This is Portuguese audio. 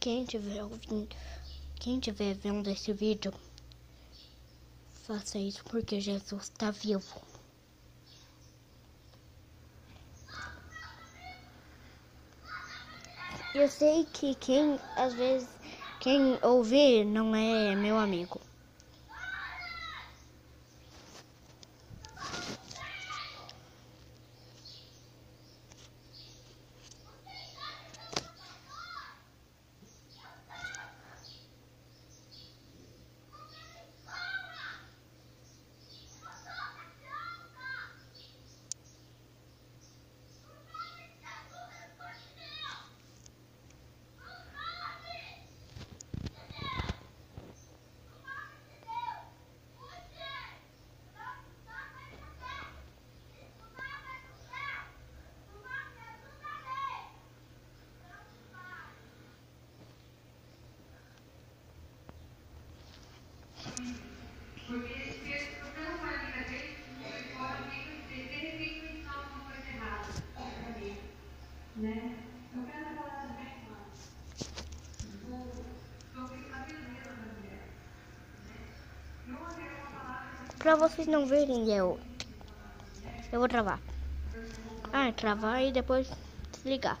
quem tiver ouvindo, quem tiver vendo esse vídeo, faça isso porque Jesus está vivo. Eu sei que quem, às vezes, quem ouvir não é meu amigo. Né? Eu quero falar também, mano, sobre a beleza da mulher. Eu vou ter uma palavra Pra vocês não verem, eu, eu vou travar. Ah, travar e depois desligar.